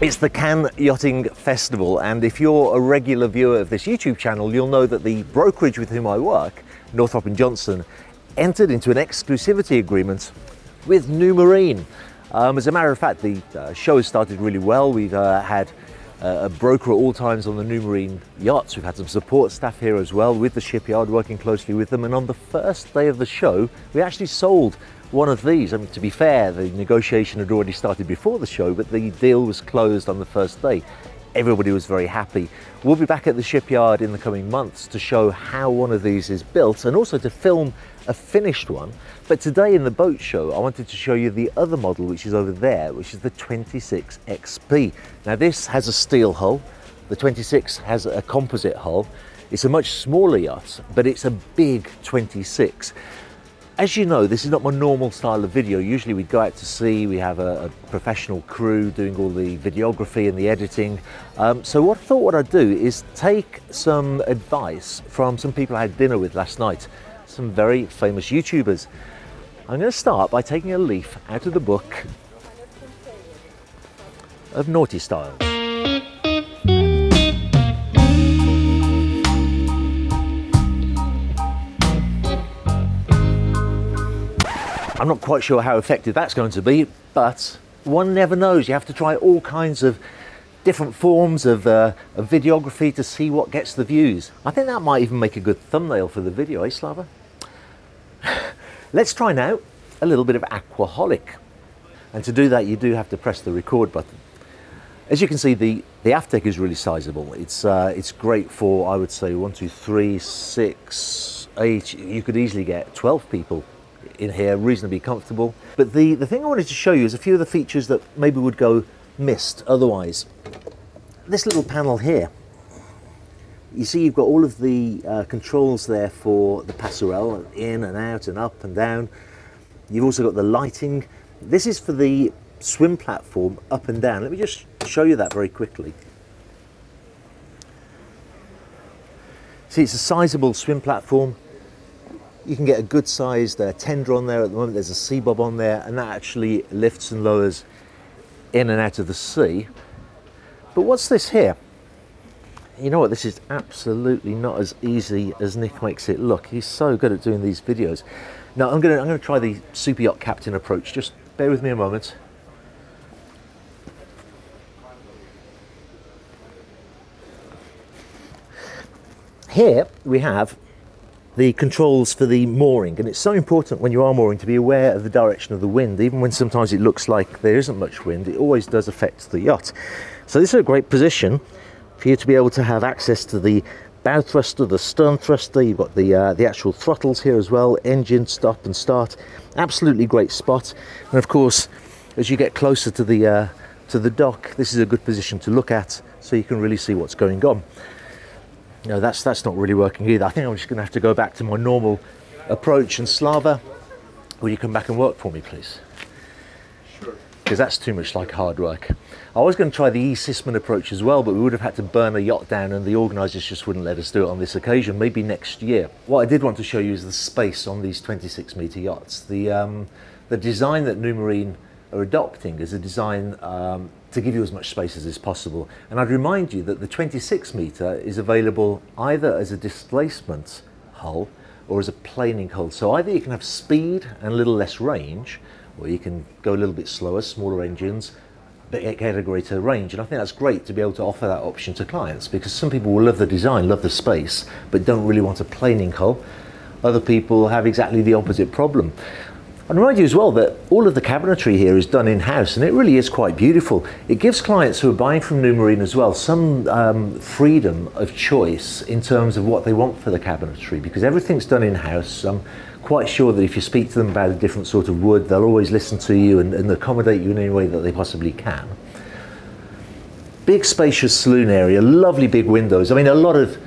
It's the Cannes Yachting Festival, and if you're a regular viewer of this YouTube channel, you'll know that the brokerage with whom I work, Northrop Johnson, entered into an exclusivity agreement with Numarine. Um, as a matter of fact, the uh, show has started really well. We've uh, had uh, a broker at all times on the Numarine yachts. We've had some support staff here as well with the shipyard, working closely with them. And on the first day of the show, we actually sold one of these. I mean, to be fair, the negotiation had already started before the show, but the deal was closed on the first day. Everybody was very happy. We'll be back at the shipyard in the coming months to show how one of these is built and also to film a finished one. But today in the boat show, I wanted to show you the other model, which is over there, which is the 26 XP. Now this has a steel hull. The 26 has a composite hull. It's a much smaller yacht, but it's a big 26. As you know, this is not my normal style of video. Usually we'd go out to sea, we have a, a professional crew doing all the videography and the editing. Um, so what I thought what I'd do is take some advice from some people I had dinner with last night, some very famous YouTubers. I'm going to start by taking a leaf out of the book of Nauti Style. I'm not quite sure how effective that's going to be, but one never knows. You have to try all kinds of different forms of, uh, of videography to see what gets the views. I think that might even make a good thumbnail for the video, eh, Slava? Let's try now a little bit of Aquaholic. And to do that, you do have to press the record button. As you can see, the, the aft deck is really sizable. It's, uh, it's great for, I would say, one, two, three, six, eight. You could easily get 12 people in here reasonably comfortable. But the, the thing I wanted to show you is a few of the features that maybe would go missed otherwise. This little panel here, you see you've got all of the uh, controls there for the passerelle, in and out and up and down. You've also got the lighting. This is for the swim platform up and down. Let me just show you that very quickly. See, it's a sizable swim platform you can get a good sized uh, tender on there at the moment. There's a sea bob on there, and that actually lifts and lowers in and out of the sea. But what's this here? You know what? This is absolutely not as easy as Nick makes it look. He's so good at doing these videos. Now I'm gonna I'm gonna try the super yacht captain approach. Just bear with me a moment. Here we have the controls for the mooring. And it's so important when you are mooring to be aware of the direction of the wind. Even when sometimes it looks like there isn't much wind, it always does affect the yacht. So this is a great position for you to be able to have access to the bow thruster, the stern thruster, you've got the, uh, the actual throttles here as well, engine stop and start. Absolutely great spot. And of course, as you get closer to the, uh, to the dock, this is a good position to look at so you can really see what's going on no, that's that's not really working either. I think I'm just going to have to go back to my normal approach. And Slava, will you come back and work for me, please? Sure. Because that's too much like hard work. I was going to try the E. Sisman approach as well, but we would have had to burn a yacht down, and the organisers just wouldn't let us do it on this occasion. Maybe next year. What I did want to show you is the space on these 26 metre yachts. The um, the design that Numarine are adopting is a design um, to give you as much space as is possible. And I'd remind you that the 26 metre is available either as a displacement hull or as a planing hull. So either you can have speed and a little less range, or you can go a little bit slower, smaller engines, but get a greater range. And I think that's great to be able to offer that option to clients because some people will love the design, love the space, but don't really want a planing hull. Other people have exactly the opposite problem. I remind you as well that all of the cabinetry here is done in-house and it really is quite beautiful. It gives clients who are buying from Numarine as well some um, freedom of choice in terms of what they want for the cabinetry because everything's done in-house. I'm quite sure that if you speak to them about a different sort of wood, they'll always listen to you and, and accommodate you in any way that they possibly can. Big spacious saloon area, lovely big windows. I mean, a lot of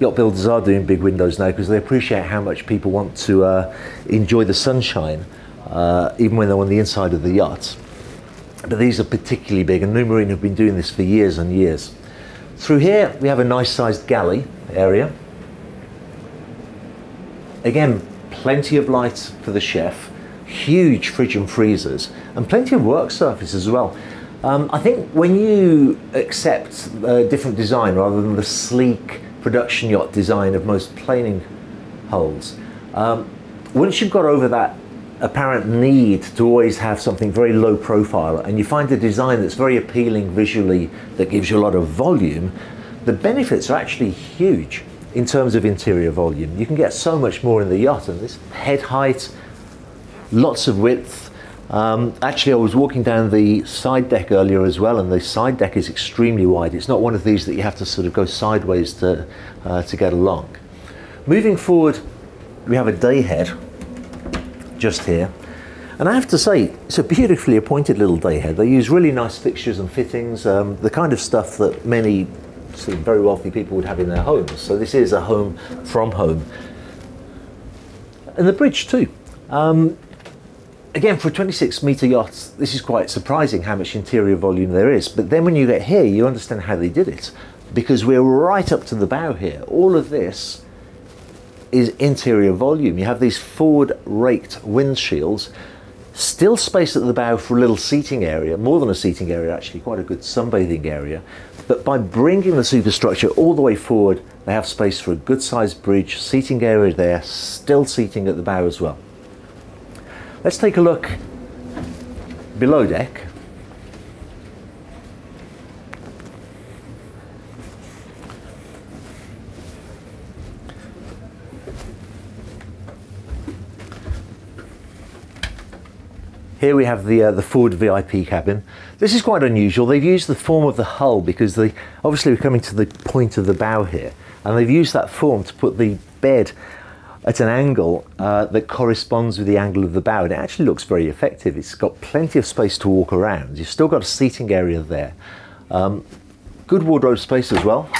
yacht builders are doing big windows now because they appreciate how much people want to uh, enjoy the sunshine, uh, even when they're on the inside of the yacht. But these are particularly big, and Numarine have been doing this for years and years. Through here, we have a nice sized galley area. Again, plenty of light for the chef, huge fridge and freezers, and plenty of work surface as well. Um, I think when you accept a different design rather than the sleek production yacht design of most planing hulls, um, once you've got over that apparent need to always have something very low profile and you find a design that's very appealing visually that gives you a lot of volume, the benefits are actually huge in terms of interior volume. You can get so much more in the yacht and this head height, lots of width. Um, actually, I was walking down the side deck earlier as well, and the side deck is extremely wide. It's not one of these that you have to sort of go sideways to, uh, to get along. Moving forward, we have a day head just here. And I have to say, it's a beautifully appointed little day head. They use really nice fixtures and fittings, um, the kind of stuff that many sort of very wealthy people would have in their homes. So this is a home from home. And the bridge too. Um, again, for a 26 metre yacht, this is quite surprising how much interior volume there is. But then when you get here, you understand how they did it. Because we're right up to the bow here. All of this is interior volume. You have these forward raked windshields, still space at the bow for a little seating area, more than a seating area actually, quite a good sunbathing area. But by bringing the superstructure all the way forward, they have space for a good sized bridge, seating area there, still seating at the bow as well. Let's take a look below deck. Here we have the, uh, the forward VIP cabin. This is quite unusual. They've used the form of the hull because they obviously we're coming to the point of the bow here, and they've used that form to put the bed at an angle uh, that corresponds with the angle of the bow. And it actually looks very effective. It's got plenty of space to walk around. You've still got a seating area there. Um, good wardrobe space as well.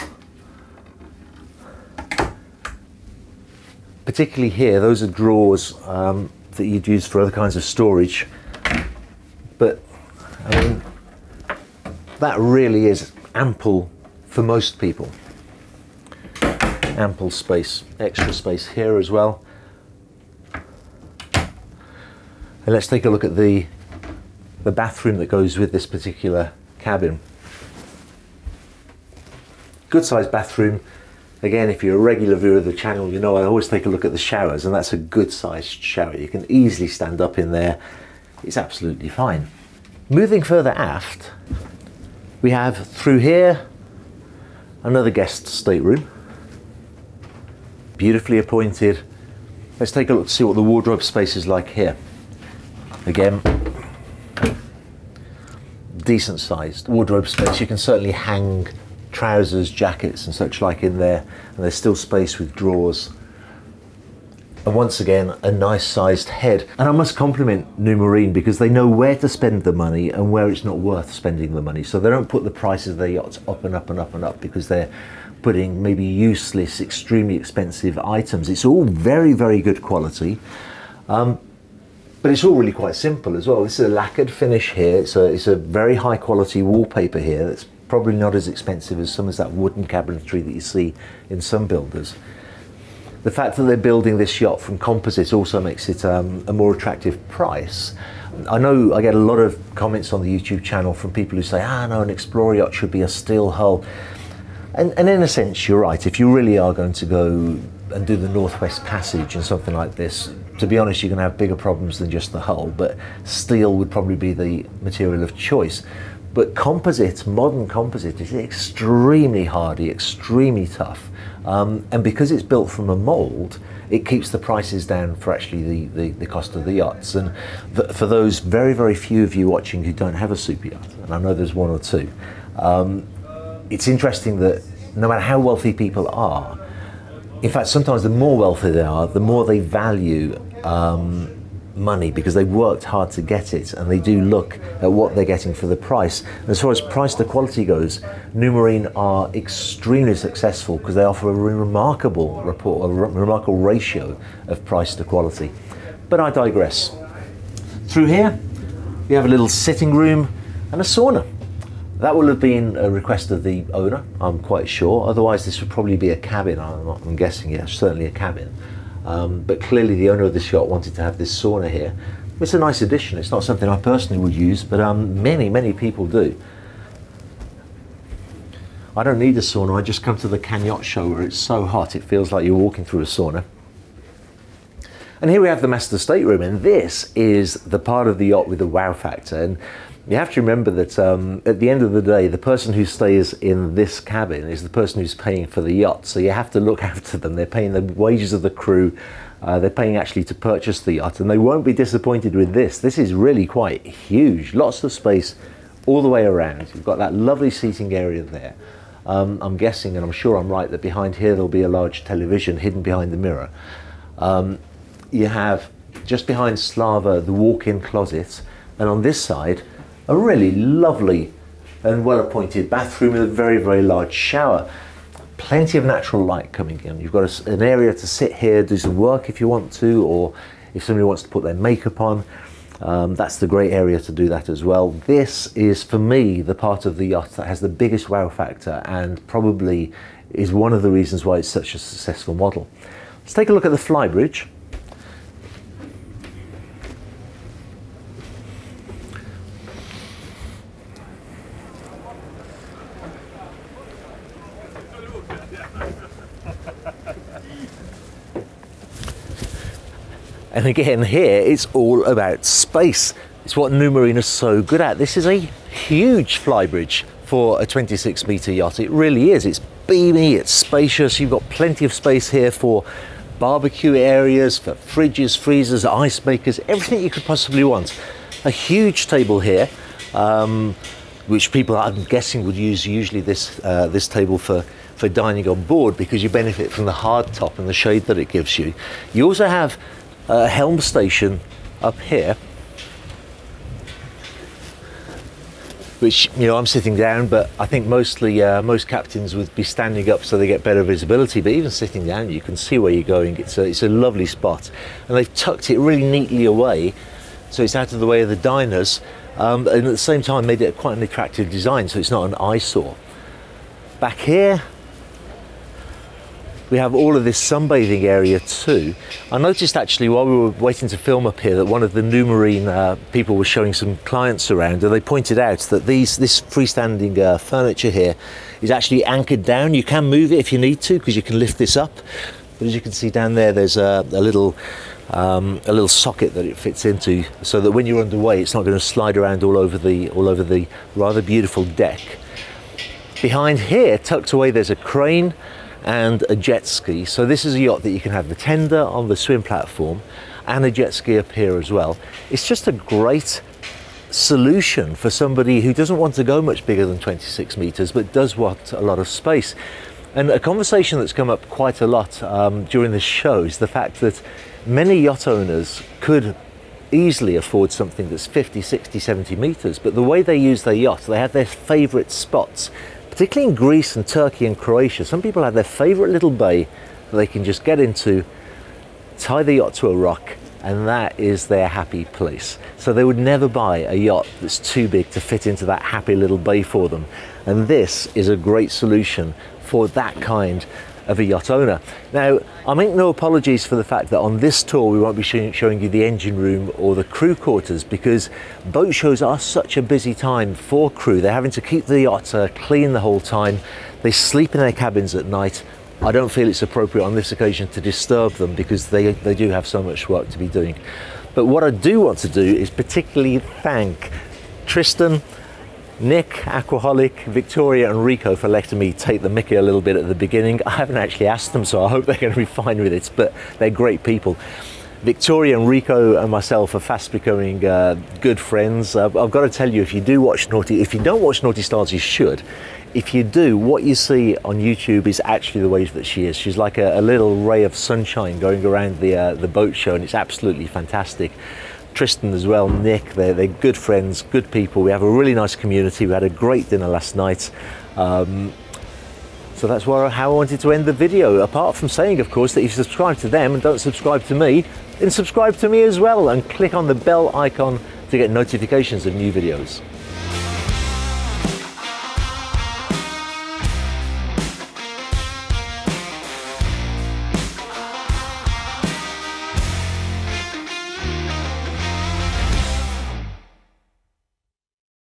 Particularly here, those are drawers um, that you'd use for other kinds of storage. But I mean, that really is ample for most people. Ample space, extra space here as well. And let's take a look at the, the bathroom that goes with this particular cabin. Good sized bathroom. Again, if you're a regular viewer of the channel, you know I always take a look at the showers, and that's a good sized shower. You can easily stand up in there it's absolutely fine. Moving further aft, we have through here another guest stateroom. Beautifully appointed. Let's take a look to see what the wardrobe space is like here. Again, decent sized wardrobe space. You can certainly hang trousers, jackets and such like in there and there's still space with drawers and once again, a nice sized head. And I must compliment Numarine because they know where to spend the money and where it's not worth spending the money. So they don't put the prices of their yachts up and up and up and up because they're putting maybe useless, extremely expensive items. It's all very, very good quality. Um, but it's all really quite simple as well. This is a lacquered finish here. It's a, it's a very high quality wallpaper here that's probably not as expensive as some of that wooden cabinetry that you see in some builders. The fact that they're building this yacht from composite also makes it um, a more attractive price. I know I get a lot of comments on the YouTube channel from people who say, ah, no, an Explorer yacht should be a steel hull. And, and in a sense, you're right. If you really are going to go and do the Northwest Passage and something like this, to be honest, you're going to have bigger problems than just the hull, but steel would probably be the material of choice. But composite, modern composite, is extremely hardy, extremely tough. Um, and because it's built from a mould, it keeps the prices down for actually the, the, the cost of the yachts. And th for those very, very few of you watching who don't have a super yacht, and I know there's one or two, um, it's interesting that no matter how wealthy people are, in fact, sometimes the more wealthy they are, the more they value um, money because they worked hard to get it and they do look at what they're getting for the price. And as far as price to quality goes, Numarine are extremely successful because they offer a remarkable report, a remarkable ratio of price to quality. But I digress. Through here, we have a little sitting room and a sauna. That will have been a request of the owner, I'm quite sure. Otherwise, this would probably be a cabin. I'm, not, I'm guessing, yeah, certainly a cabin. Um, but clearly the owner of this yacht wanted to have this sauna here. It's a nice addition. It's not something I personally would use, but um, many, many people do. I don't need a sauna. I just come to the Yacht Show where it's so hot it feels like you're walking through a sauna. And here we have the master stateroom, and this is the part of the yacht with the wow factor. And you have to remember that um, at the end of the day, the person who stays in this cabin is the person who's paying for the yacht. So you have to look after them. They're paying the wages of the crew. Uh, they're paying actually to purchase the yacht, and they won't be disappointed with this. This is really quite huge. Lots of space all the way around. You've got that lovely seating area there. Um, I'm guessing, and I'm sure I'm right, that behind here there'll be a large television hidden behind the mirror. Um, you have just behind Slava the walk-in closet, and on this side a really lovely and well-appointed bathroom with a very very large shower. Plenty of natural light coming in. You've got a, an area to sit here, do some work if you want to, or if somebody wants to put their makeup on. Um, that's the great area to do that as well. This is, for me, the part of the yacht that has the biggest wow factor and probably is one of the reasons why it's such a successful model. Let's take a look at the flybridge. And again, here it's all about space. It's what Numarine is so good at. This is a huge flybridge for a 26 meter yacht. It really is. It's beamy, it's spacious. You've got plenty of space here for barbecue areas, for fridges, freezers, ice makers, everything you could possibly want. A huge table here, um, which people I'm guessing would use usually this uh, this table for for dining on board because you benefit from the hard top and the shade that it gives you. You also have uh, helm station up here which you know I'm sitting down but I think mostly uh, most captains would be standing up so they get better visibility but even sitting down you can see where you're going. It's a, it's a lovely spot. And they've tucked it really neatly away so it's out of the way of the diners um, and at the same time made it quite an attractive design so it's not an eyesore. Back here we have all of this sunbathing area too. I noticed actually while we were waiting to film up here that one of the Numarine uh, people was showing some clients around and they pointed out that these this freestanding uh, furniture here is actually anchored down. You can move it if you need to because you can lift this up. But as you can see down there, there's a, a little um, a little socket that it fits into so that when you're underway it's not going to slide around all over the all over the rather beautiful deck. Behind here, tucked away, there's a crane and a jet ski. So this is a yacht that you can have the tender on the swim platform and a jet ski up here as well. It's just a great solution for somebody who doesn't want to go much bigger than 26 meters but does want a lot of space. And a conversation that's come up quite a lot um, during this show is the fact that many yacht owners could easily afford something that's 50, 60, 70 meters, but the way they use their yacht, they have their favorite spots particularly in Greece and Turkey and Croatia, some people have their favourite little bay that they can just get into, tie the yacht to a rock, and that is their happy place. So they would never buy a yacht that's too big to fit into that happy little bay for them. And this is a great solution for that kind of a yacht owner. Now, I make no apologies for the fact that on this tour we won't be showing you the engine room or the crew quarters because boat shows are such a busy time for crew. They're having to keep the yacht clean the whole time. They sleep in their cabins at night. I don't feel it's appropriate on this occasion to disturb them because they, they do have so much work to be doing. But what I do want to do is particularly thank Tristan, Nick, Aquaholic, Victoria, and Rico for letting me take the mickey a little bit at the beginning. I haven't actually asked them, so I hope they're going to be fine with it, but they're great people. Victoria and Rico and myself are fast becoming uh, good friends. Uh, I've got to tell you, if you do watch Naughty, if you don't watch Nauti Styles, you should. If you do, what you see on YouTube is actually the way that she is. She's like a, a little ray of sunshine going around the uh, the boat show, and it's absolutely fantastic. Tristan as well, Nick, they're, they're good friends, good people. We have a really nice community. We had a great dinner last night. Um, so that's where, how I wanted to end the video. Apart from saying, of course, that you subscribe to them and don't subscribe to me, then subscribe to me as well and click on the bell icon to get notifications of new videos.